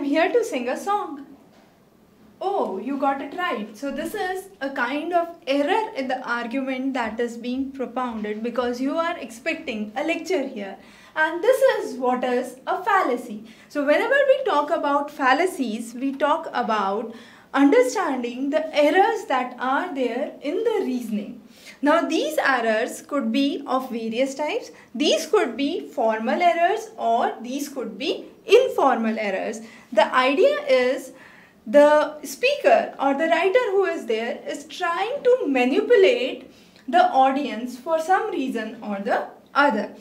I'm here to sing a song. Oh, you got it right. So, this is a kind of error in the argument that is being propounded because you are expecting a lecture here. And this is what is a fallacy. So, whenever we talk about fallacies, we talk about understanding the errors that are there in the reasoning. Now, these errors could be of various types. These could be formal errors or these could be informal errors. The idea is the speaker or the writer who is there is trying to manipulate the audience for some reason or the other.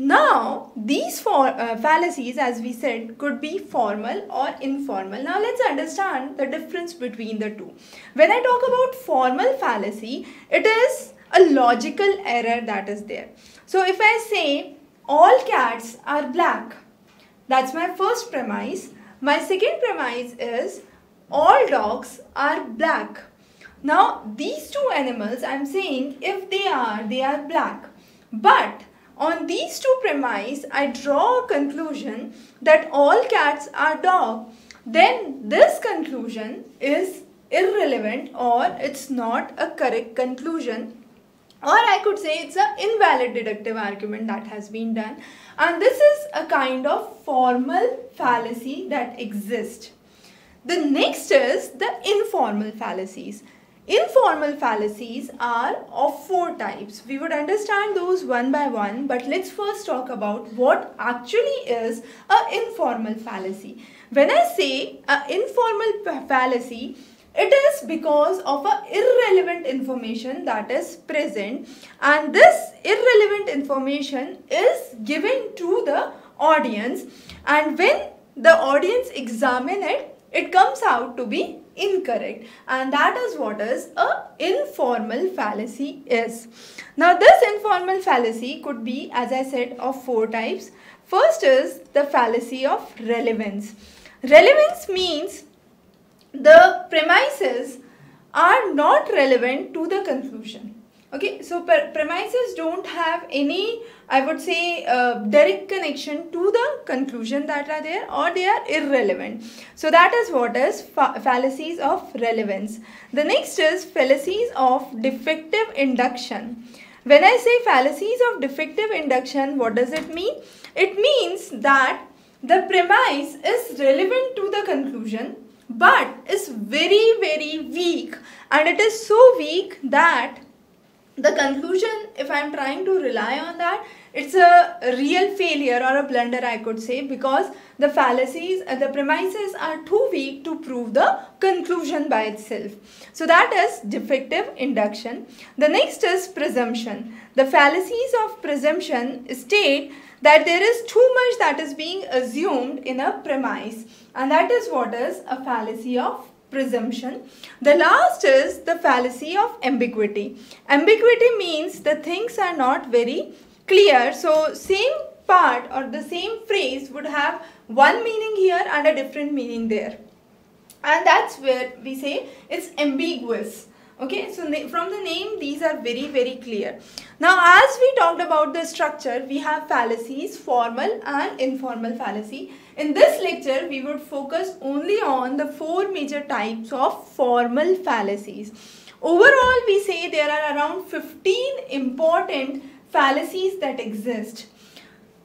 Now, these for, uh, fallacies, as we said, could be formal or informal. Now, let's understand the difference between the two. When I talk about formal fallacy, it is a logical error that is there. So, if I say all cats are black, that's my first premise. My second premise is all dogs are black. Now these two animals I'm saying if they are, they are black. But on these two premises I draw a conclusion that all cats are dogs. Then this conclusion is irrelevant or it's not a correct conclusion or I could say it's an invalid deductive argument that has been done and this is a kind of formal fallacy that exists. The next is the informal fallacies. Informal fallacies are of four types. We would understand those one by one, but let's first talk about what actually is an informal fallacy. When I say an informal fallacy, it is because of a irrelevant information that is present and this irrelevant information is given to the audience and when the audience examine it it comes out to be incorrect and that is what is a informal fallacy is. Now this informal fallacy could be as I said of four types. First is the fallacy of relevance. Relevance means the premises are not relevant to the conclusion okay so premises don't have any i would say uh, direct connection to the conclusion that are there or they are irrelevant. So that is what is fa fallacies of relevance. The next is fallacies of defective induction. When i say fallacies of defective induction what does it mean? It means that the premise is relevant to the conclusion but is very very weak. And it is so weak that the conclusion if i'm trying to rely on that it's a real failure or a blunder i could say because the fallacies the premises are too weak to prove the conclusion by itself. So that is defective induction. The next is presumption. The fallacies of presumption state that there is too much that is being assumed in a premise and that is what is a fallacy of presumption. The last is the fallacy of ambiguity. Ambiguity means the things are not very clear. So same part or the same phrase would have one meaning here and a different meaning there. And that's where we say it's ambiguous. Okay, so from the name, these are very, very clear. Now, as we talked about the structure, we have fallacies, formal and informal fallacy. In this lecture, we would focus only on the four major types of formal fallacies. Overall, we say there are around 15 important fallacies that exist.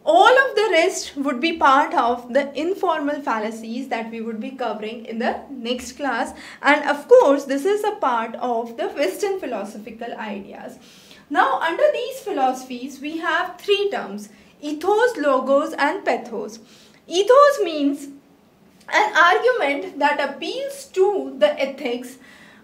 All of the rest would be part of the informal fallacies that we would be covering in the next class. And of course, this is a part of the Western philosophical ideas. Now, under these philosophies, we have three terms, ethos, logos and pathos. Ethos means an argument that appeals to the ethics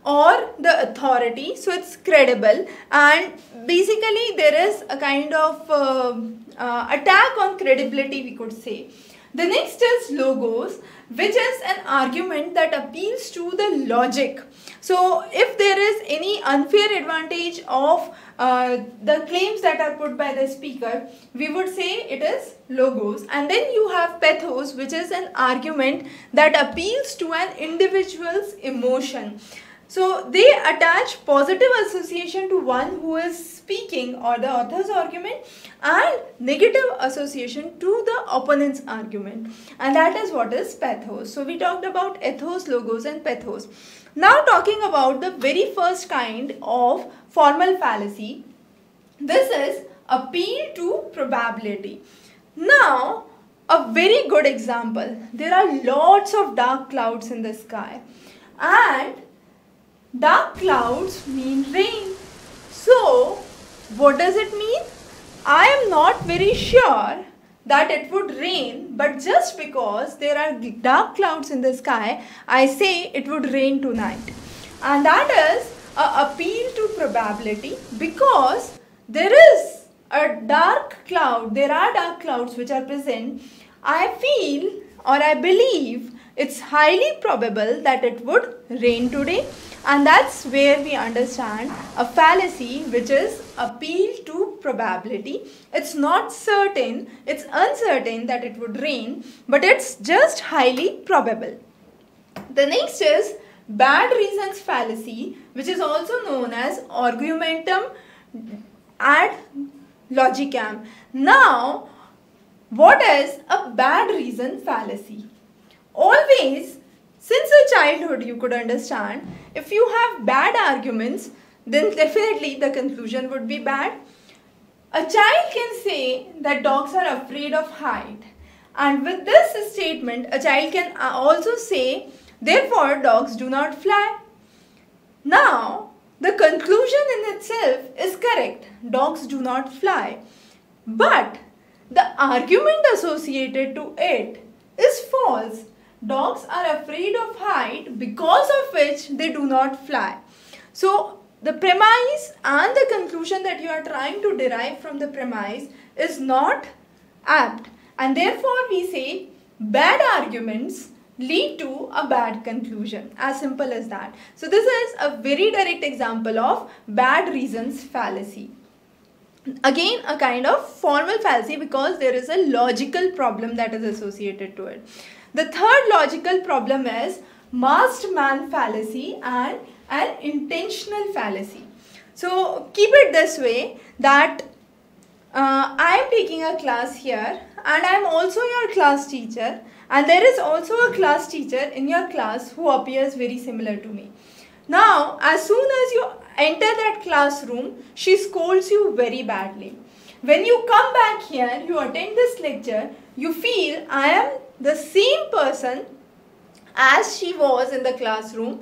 or the authority so it's credible and basically there is a kind of uh, uh, attack on credibility we could say the next is logos which is an argument that appeals to the logic so if there is any unfair advantage of uh, the claims that are put by the speaker, we would say it is logos. And then you have pathos, which is an argument that appeals to an individual's emotion. So they attach positive association to one who is speaking or the author's argument and negative association to the opponent's argument. And that is what is pathos. So we talked about ethos, logos and pathos. Now talking about the very first kind of formal fallacy. This is appeal to probability. Now a very good example. There are lots of dark clouds in the sky and Dark clouds mean rain. So, what does it mean? I am not very sure that it would rain but just because there are dark clouds in the sky I say it would rain tonight and that is a appeal to probability because there is a dark cloud there are dark clouds which are present I feel or I believe it's highly probable that it would rain today and that's where we understand a fallacy which is appeal to probability. It's not certain, it's uncertain that it would rain, but it's just highly probable. The next is bad reasons fallacy, which is also known as argumentum ad logicam. Now, what is a bad reason fallacy? Always since a childhood you could understand, if you have bad arguments, then definitely the conclusion would be bad. A child can say that dogs are afraid of height. And with this statement, a child can uh, also say, therefore dogs do not fly. Now, the conclusion in itself is correct. Dogs do not fly. But the argument associated to it is false. Dogs are afraid of height because of which they do not fly. So the premise and the conclusion that you are trying to derive from the premise is not apt and therefore we say bad arguments lead to a bad conclusion as simple as that. So this is a very direct example of bad reasons fallacy. Again a kind of formal fallacy because there is a logical problem that is associated to it. The third logical problem is masked man fallacy and an intentional fallacy. So keep it this way that uh, I am taking a class here and I am also your class teacher and there is also a class teacher in your class who appears very similar to me. Now as soon as you enter that classroom, she scolds you very badly. When you come back here, you attend this lecture, you feel I am the same person as she was in the classroom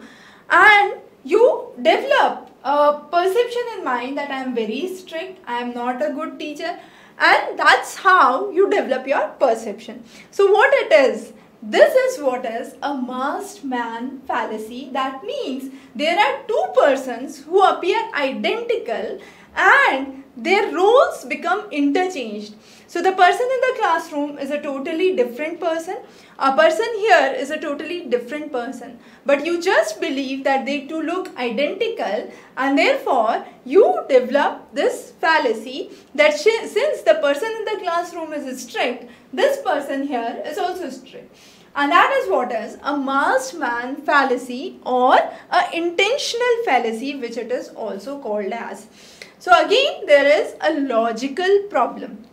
and you develop a perception in mind that I am very strict, I am not a good teacher and that's how you develop your perception. So what it is? This is what is a masked man fallacy. That means there are two persons who appear identical and their roles become interchanged. So the person in the classroom is a totally different person. A person here is a totally different person. But you just believe that they two look identical and therefore you develop this fallacy that since the person in the classroom is strict, this person here is also strict. And that is what is a masked man fallacy or a intentional fallacy which it is also called as. So again there is a logical problem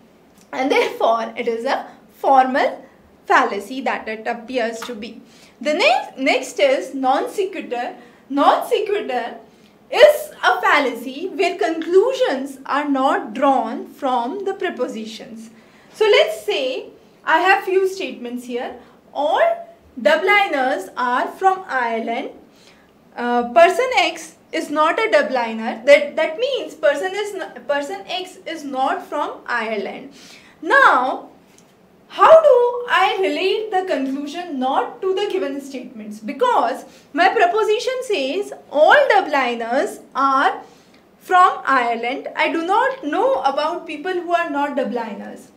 and therefore it is a formal fallacy that it appears to be. The next, next is non sequitur. Non sequitur is a fallacy where conclusions are not drawn from the prepositions. So let's say I have few statements here. All Dubliners are from Ireland. Uh, person X is not a Dubliner. That, that means person, is, person X is not from Ireland. Now, how do I relate the conclusion not to the given statements? Because my proposition says all Dubliners are from Ireland. I do not know about people who are not Dubliners.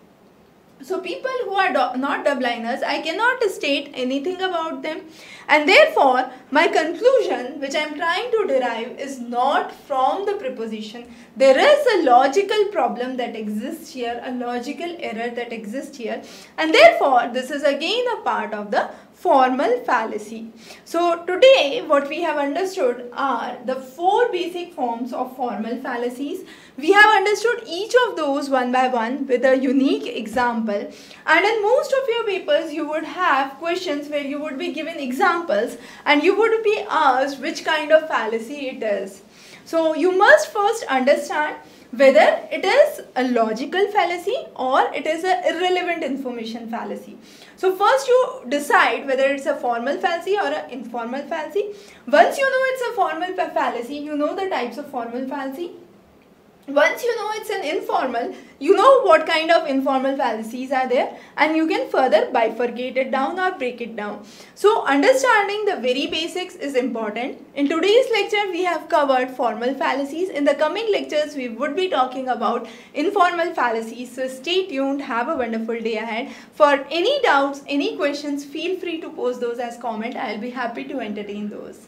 So people who are not Dubliners, I cannot state anything about them and therefore my conclusion which I am trying to derive is not from the preposition. There is a logical problem that exists here, a logical error that exists here and therefore this is again a part of the formal fallacy. So today what we have understood are the four basic forms of formal fallacies. We have understood each of those one by one with a unique example and in most of your papers you would have questions where you would be given examples and you would be asked which kind of fallacy it is. So you must first understand whether it is a logical fallacy or it is an irrelevant information fallacy. So first you decide whether it's a formal fallacy or an informal fallacy. Once you know it's a formal fallacy, you know the types of formal fallacy once you know it's an informal, you know what kind of informal fallacies are there and you can further bifurcate it down or break it down. So understanding the very basics is important. In today's lecture, we have covered formal fallacies. In the coming lectures, we would be talking about informal fallacies. So stay tuned. Have a wonderful day ahead. For any doubts, any questions, feel free to post those as comment. I'll be happy to entertain those.